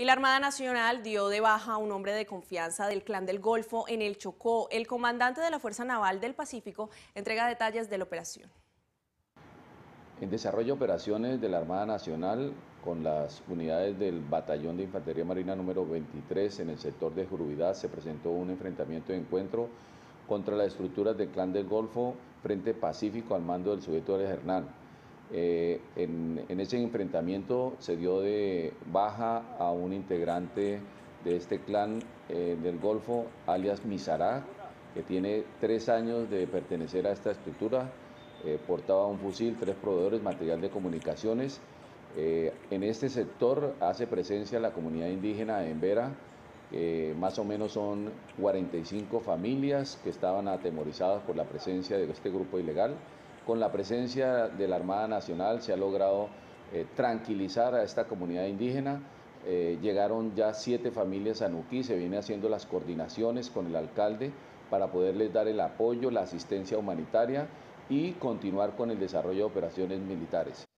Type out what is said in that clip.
Y la Armada Nacional dio de baja a un hombre de confianza del Clan del Golfo en el Chocó. El comandante de la Fuerza Naval del Pacífico entrega detalles de la operación. En desarrollo de operaciones de la Armada Nacional con las unidades del Batallón de Infantería Marina número 23 en el sector de Jurubidad se presentó un enfrentamiento de encuentro contra las estructuras del Clan del Golfo Frente Pacífico al mando del sujeto Hernán. Eh, en, ese enfrentamiento se dio de baja a un integrante de este clan eh, del Golfo, alias Misará, que tiene tres años de pertenecer a esta estructura, eh, portaba un fusil, tres proveedores, material de comunicaciones. en este sector hace presencia la comunidad indígena de Embera, más o menos son 45 familias que estaban atemorizadas por la presencia de este grupo ilegal. Con la presencia de la Armada Nacional se ha logrado eh, tranquilizar a esta comunidad indígena. Eh, llegaron ya siete familias a Nuquí, se viene haciendo las coordinaciones con el alcalde para poderles dar el apoyo, la asistencia humanitaria y continuar con el desarrollo de operaciones militares.